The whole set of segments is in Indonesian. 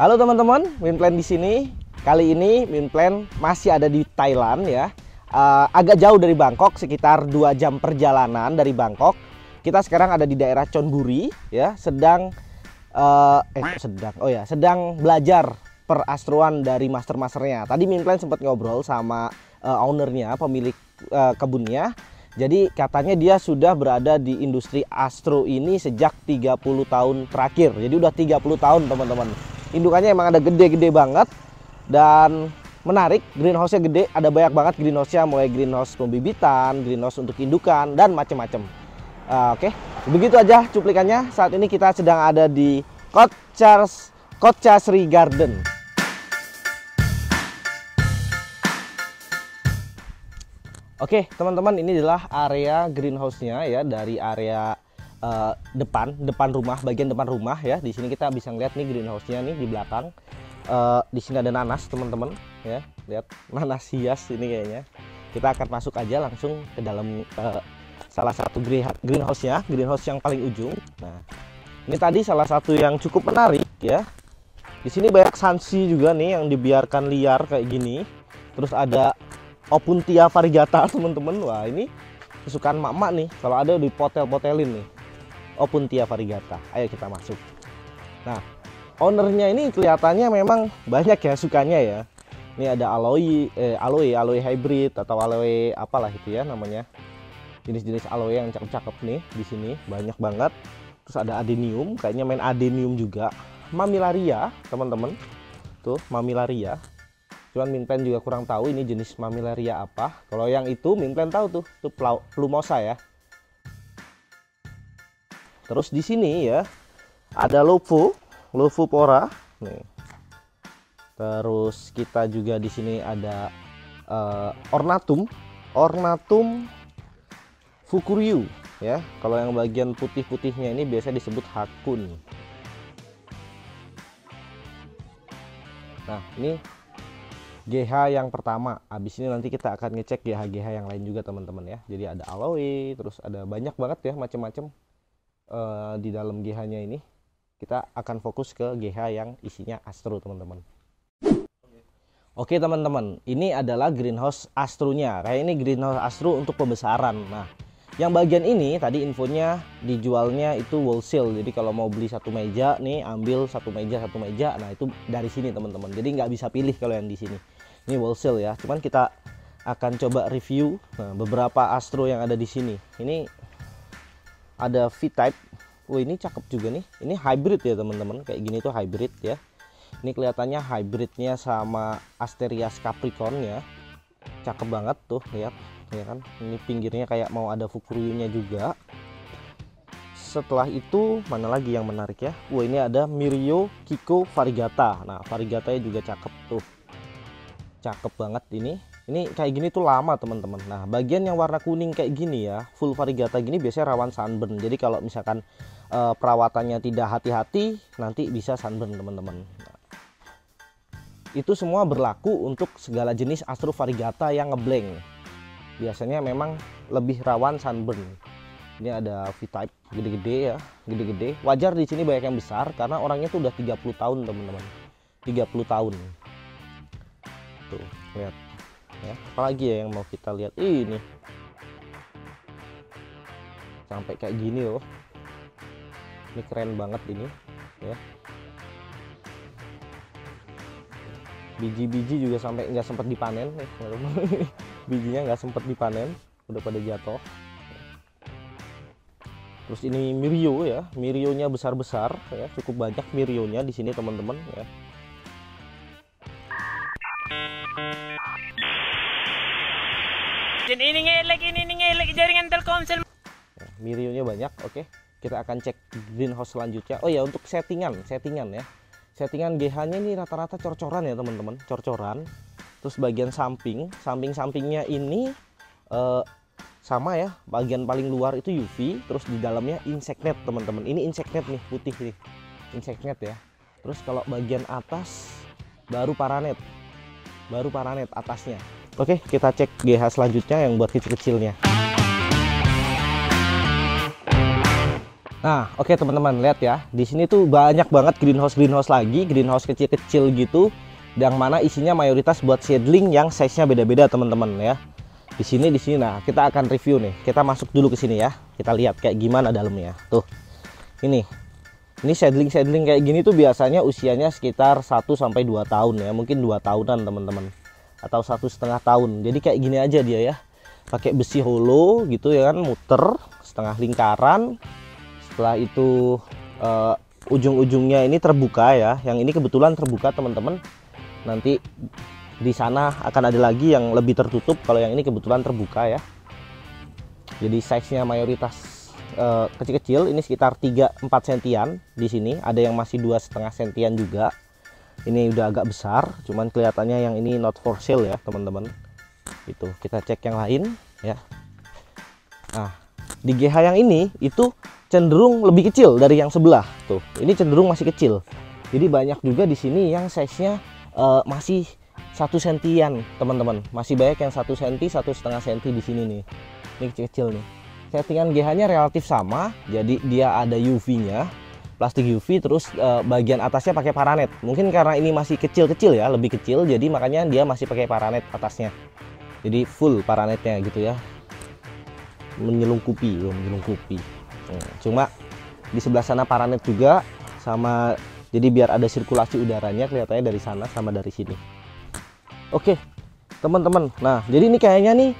Halo teman-teman, Minplan di sini. Kali ini Minplan masih ada di Thailand ya. Uh, agak jauh dari Bangkok, sekitar 2 jam perjalanan dari Bangkok. Kita sekarang ada di daerah Chonburi ya, sedang uh, eh sedang oh ya, sedang belajar perastruan dari master-masternya. Tadi Minplan sempat ngobrol sama uh, ownernya, pemilik uh, kebunnya. Jadi katanya dia sudah berada di industri astro ini sejak 30 tahun terakhir. Jadi udah 30 tahun teman-teman indukannya emang ada gede-gede banget dan menarik. Greenhouse-nya gede ada banyak banget greenhouse-nya mulai greenhouse pembibitan greenhouse untuk indukan dan macam-macam uh, oke. Okay. begitu aja cuplikannya. Saat ini kita sedang ada di Kochas Kochasri Garden. Oke, teman-teman, ini adalah area greenhouse-nya ya dari area uh, depan depan rumah bagian depan rumah ya. Di sini kita bisa lihat nih greenhouse-nya nih di belakang. Uh, di sini ada nanas teman-teman ya. Lihat nanas hias ini kayaknya. Kita akan masuk aja langsung ke dalam uh, salah satu greenhouse-nya greenhouse yang paling ujung. Nah ini tadi salah satu yang cukup menarik ya. Di sini banyak sansi juga nih yang dibiarkan liar kayak gini. Terus ada opuntia variegata teman-teman. Wah ini kesukaan mak-mak nih. Kalau ada di potel-potelin nih Opuntia variegata. Ayo kita masuk. Nah, ownernya ini kelihatannya memang banyak ya sukanya ya. Ini ada aloe, eh, aloe, aloe hybrid atau aloe apalah itu ya namanya. Jenis-jenis aloe yang cakep-cakep nih di sini banyak banget. Terus ada adenium, kayaknya main adenium juga. Mamilaria, teman-teman. Tuh, mamilaria. Cuman Minplan juga kurang tahu ini jenis mamilaria apa. Kalau yang itu Minplan tahu tuh, tuh plumosa ya. Terus di sini ya ada lofu, lofu pora nih. Terus kita juga di sini ada uh, ornatum, ornatum fukuryu ya. Kalau yang bagian putih-putihnya ini biasa disebut hakun. Nah, ini GH yang pertama. Habis ini nanti kita akan ngecek GH-GH yang lain juga teman-teman ya. Jadi ada aloe, terus ada banyak banget ya macam-macam uh, di dalam GH-nya ini kita akan fokus ke GH yang isinya Astro teman-teman. Oke teman-teman, ini adalah greenhouse Astronya. Kayak ini greenhouse Astro untuk pembesaran. Nah, yang bagian ini tadi infonya dijualnya itu wholesale. Jadi kalau mau beli satu meja nih, ambil satu meja satu meja. Nah itu dari sini teman-teman. Jadi nggak bisa pilih kalau yang di sini. Ini wholesale ya. Cuman kita akan coba review nah, beberapa Astro yang ada di sini. Ini ada V-Type. Oh ini cakep juga nih. Ini hybrid ya teman-teman. Kayak gini tuh hybrid ya. Ini kelihatannya hybridnya sama Asterias Capricorn ya. Cakep banget tuh lihat. Ya kan? Ini pinggirnya kayak mau ada fukuryunya juga. Setelah itu mana lagi yang menarik ya? Wah ini ada Mirio Kiko Variegata nah Variegatanya juga cakep tuh. Cakep banget ini ini kayak gini tuh lama teman-teman. Nah bagian yang warna kuning kayak gini ya full variegata gini biasanya rawan sunburn. Jadi kalau misalkan uh, perawatannya tidak hati-hati nanti bisa sunburn teman-teman. Nah, itu semua berlaku untuk segala jenis astro variegata yang ngeblank biasanya memang lebih rawan sunburn. Ini ada V-type gede-gede ya gede-gede. Wajar di sini banyak yang besar karena orangnya tuh udah 30 tahun teman-teman. 30 tahun. Tuh lihat ya. Apalagi ya yang mau kita lihat ini. Sampai kayak gini loh. Ini keren banget ini ya. Biji-biji juga sampai nggak sempat dipanen nih bijinya nggak sempat dipanen udah pada jatuh. Terus ini mirio ya. Mirionya besar-besar ya. Cukup banyak mirionya di sini teman-teman ya Dan ini ngelek, ini ngelek jaringan Telkomsel. Ya, banyak, oke. Kita akan cek greenhouse selanjutnya. Oh ya, untuk settingan, settingan ya. Settingan GH-nya ini rata-rata cor-coran ya, teman-teman. Cor-coran. Terus bagian samping, samping-sampingnya ini uh, sama ya. Bagian paling luar itu UV, terus di dalamnya insect net, teman-teman. Ini insect net nih, putih nih. Insect net ya. Terus kalau bagian atas baru paranet. Baru paranet atasnya. Oke, kita cek GH selanjutnya yang buat kecil-kecilnya. Nah, oke okay, teman-teman, lihat ya. Di sini tuh banyak banget greenhouse-greenhouse lagi, greenhouse kecil-kecil gitu yang mana isinya mayoritas buat seedling yang size-nya beda-beda, teman-teman ya. Di sini di sini nah, kita akan review nih. Kita masuk dulu ke sini ya. Kita lihat kayak gimana dalamnya. Tuh. Ini. Ini seedling-seedling kayak gini tuh biasanya usianya sekitar 1 sampai 2 tahun ya. Mungkin 2 tahunan, teman-teman. Atau satu setengah tahun. Jadi kayak gini aja dia ya. Pakai besi holo gitu ya kan, muter setengah lingkaran. Setelah itu uh, ujung-ujungnya ini terbuka ya. Yang ini kebetulan terbuka teman-teman. Nanti di sana akan ada lagi yang lebih tertutup. Kalau yang ini kebetulan terbuka ya. Jadi size nya mayoritas uh, kecil-kecil. Ini sekitar 3-4 sentian di sini. Ada yang masih dua setengah sentian juga ini udah agak besar cuman kelihatannya yang ini not for sale ya teman-teman. Itu kita cek yang lain ya. Nah di GH yang ini itu cenderung lebih kecil dari yang sebelah tuh. Ini cenderung masih kecil. Jadi banyak juga di sini yang size nya uh, masih satu sentian teman-teman. Masih banyak yang satu senti satu setengah senti di sini nih. Ini kecil-kecil nih. Settingan GH nya relatif sama jadi dia ada UV nya plastik UV terus uh, bagian atasnya pakai paranet. Mungkin karena ini masih kecil-kecil ya lebih kecil jadi makanya dia masih pakai paranet atasnya. Jadi full paranetnya gitu ya. Menyelungkupi menyelungkupi. Cuma di sebelah sana paranet juga sama jadi biar ada sirkulasi udaranya kelihatannya dari sana sama dari sini. Oke teman-teman. Nah jadi ini kayaknya nih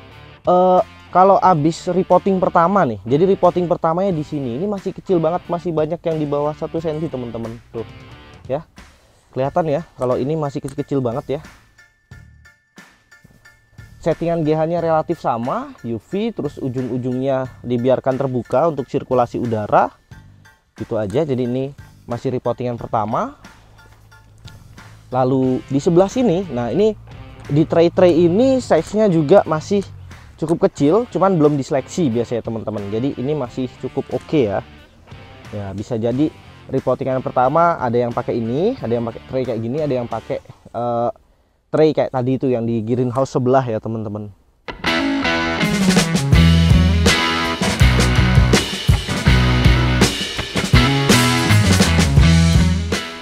uh, kalau habis reporting pertama nih jadi reporting pertamanya di sini ini masih kecil banget masih banyak yang di bawah satu cm teman-teman tuh ya kelihatan ya kalau ini masih kecil-kecil banget ya settingan GH-nya relatif sama, UV, terus ujung-ujungnya dibiarkan terbuka untuk sirkulasi udara. Gitu aja. Jadi ini masih reportingan pertama. Lalu di sebelah sini, nah ini di tray-tray ini size-nya juga masih cukup kecil, cuman belum diseleksi biasanya teman-teman. Jadi ini masih cukup oke okay ya. Ya, bisa jadi reportingan pertama ada yang pakai ini, ada yang pakai tray kayak gini, ada yang pakai uh, tray kayak tadi itu yang di greenhouse sebelah ya teman-teman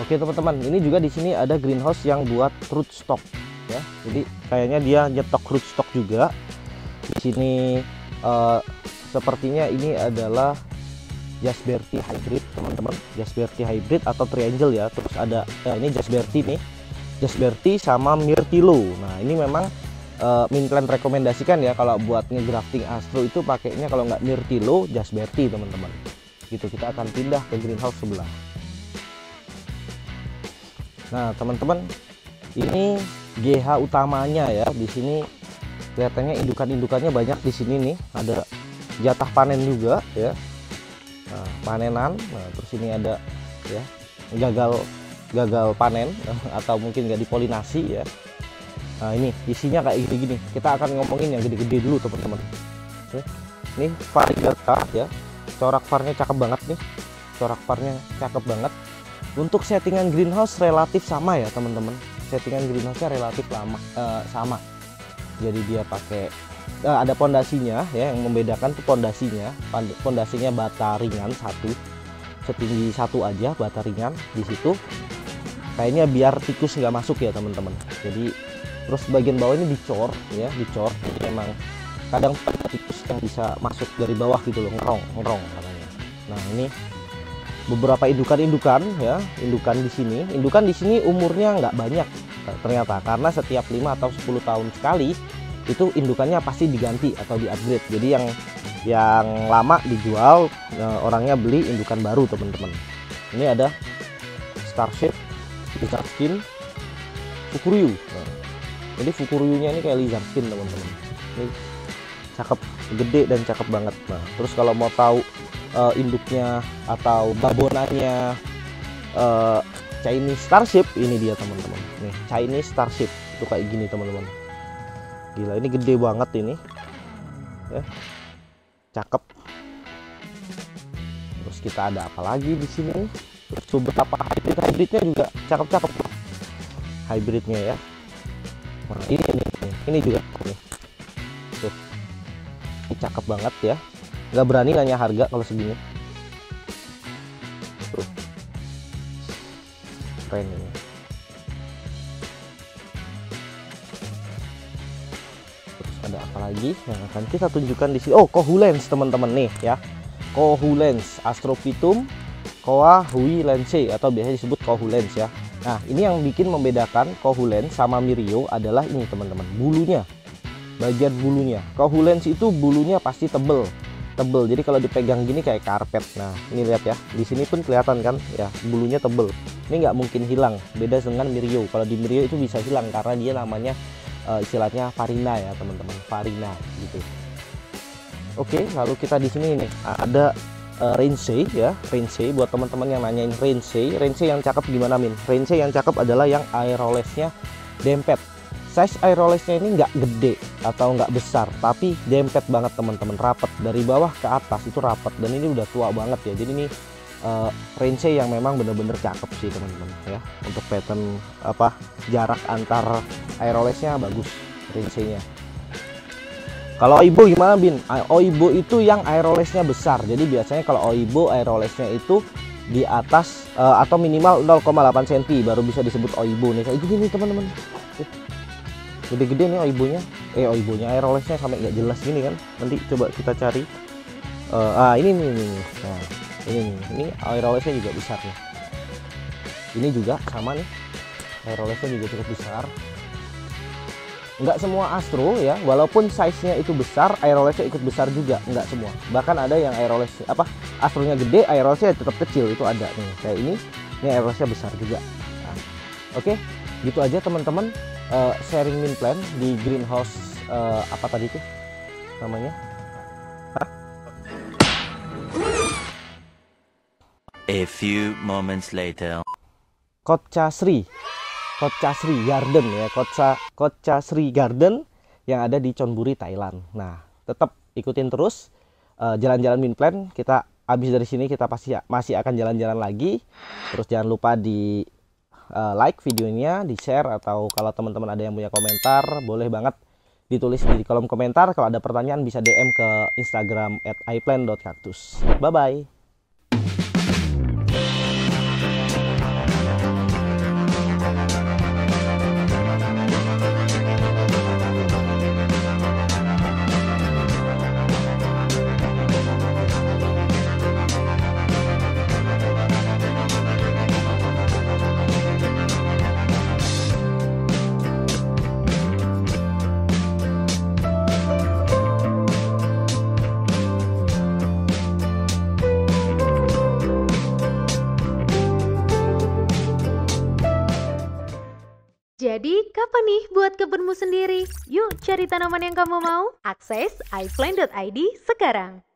Oke teman-teman, ini juga di sini ada greenhouse yang buat rootstock ya. Jadi kayaknya dia nyetok rootstock juga. Di sini uh, sepertinya ini adalah Jasperti hybrid teman-teman. Jasperti hybrid atau triangle ya. Terus ada eh, ini Jasperti nih Jasperti sama Mirtilo. Nah, ini memang uh, rekomendasikan ya kalau buat ngegrafting Astro itu pakainya kalau nggak Mirtilo, Jasperti teman-teman. Gitu kita akan pindah ke greenhouse sebelah. Nah, teman-teman, ini GH utamanya ya. Di sini kelihatannya indukan-indukannya banyak di sini nih. Ada jatah panen juga ya. Nah, panenan. Nah, terus ini ada ya gagal gagal panen atau mungkin nggak dipolinasi ya. Nah ini isinya kayak gini-gini. Kita akan ngomongin yang gede-gede dulu teman-teman. Ini varigata ya. Corak varnya cakep banget nih. Corak varnya cakep banget. Untuk settingan greenhouse relatif sama ya teman-teman. Settingan greenhouse nya relatif lama uh, sama jadi dia pakai uh, ada pondasinya ya yang membedakan tuh pondasinya. Pondasinya bata ringan satu. Setinggi satu aja bata ringan di situ. Kayaknya biar tikus nggak masuk ya teman-teman. Jadi terus bagian bawah ini dicor ya dicor. Jadi memang kadang tikus yang bisa masuk dari bawah gitu loh ngerong ngerong katanya. Nah ini beberapa indukan-indukan ya indukan di sini. Indukan di sini umurnya nggak banyak ternyata karena setiap 5 atau 10 tahun sekali itu indukannya pasti diganti atau di upgrade jadi yang yang lama dijual eh, orangnya beli indukan baru teman-teman. Ini ada Starship lizard skin Fukuryu. Nah, jadi Fukuryunya ini kayak lizard skin teman-teman. Ini cakep gede dan cakep banget. Nah terus kalau mau tahu uh, induknya atau babonanya uh, Chinese Starship. Ini dia teman-teman. Nih Chinese Starship. Itu kayak gini teman-teman. Gila ini gede banget ini. Ya. Cakep. Terus kita ada apa lagi di sini? Terus beberapa hybrid hybridnya juga cakep-cakep. Hybridnya ya. Nah ini ini ini juga nih. Tuh. Ini cakep banget ya. Nggak berani nanya harga kalau segini keren ini? Terus ada apa lagi? Yang akan kita tunjukkan di sini. Oh kohulens teman-teman nih ya. Kohulens astropitum koa hui atau biasa disebut kohulens ya. Nah ini yang bikin membedakan kohulens sama mirio adalah ini teman-teman bulunya. Bagian bulunya. Kohulens itu bulunya pasti tebel. Tebel. Jadi kalau dipegang gini kayak karpet. Nah ini lihat ya. Di sini pun kelihatan kan? Ya bulunya tebel ini nggak mungkin hilang. Beda dengan mirio. Kalau di mirio itu bisa hilang karena dia namanya uh, istilahnya farina ya teman-teman. Farina gitu. Oke lalu kita di sini nih. Ada uh, Rensei ya. Rensei buat teman-teman yang nanyain Rensei Rensei yang cakep gimana min? Rensei yang cakep adalah yang aerolesnya dempet. Size aerolesnya ini nggak gede atau nggak besar tapi dempet banget teman-teman. Rapat dari bawah ke atas itu rapat dan ini udah tua banget ya. Jadi ini uh, range yang memang bener-bener cakep sih teman-teman ya. Untuk pattern apa jarak antar aerolesnya bagus range-nya. Kalau Oibo gimana Bin? Oibo itu yang aerolesnya besar. Jadi biasanya kalau Oibo aerolesnya itu di atas uh, atau minimal 0,8 cm baru bisa disebut Oibo nih. Kayak gini teman-teman. Gede-gede nih oibonya. Eh oibonya air olesnya sampai nggak jelas gini kan. Nanti coba kita cari. Uh, ah ini nih, nih. Nah, ini ini air olesnya juga besar nih. Ini juga sama nih. Air olesnya juga cukup besar. Nggak semua astro ya walaupun size nya itu besar aerolesnya ikut besar juga. Nggak semua. Bahkan ada yang aeroles apa astronya gede aerolesnya tetap kecil. Itu ada nih. Kayak ini ini aerolesnya besar juga. Nah, oke. Gitu aja teman-teman. Uh, sharing min plan di greenhouse uh, apa tadi itu namanya A few moments later. Kocha Sri Kocha Sri Garden ya Kocha Kocha Sri Garden yang ada di Chonburi Thailand nah tetap ikutin terus eh, jalan-jalan uh, min plan kita habis dari sini kita pasti masih akan jalan-jalan lagi terus jangan lupa di uh, like videonya, di share atau kalau teman-teman ada yang punya komentar boleh banget ditulis di kolom komentar. Kalau ada pertanyaan bisa DM ke Instagram iplan.cactus. Bye bye. Nih buat kebunmu sendiri? Yuk cari tanaman yang kamu mau. Akses iPlan.id sekarang.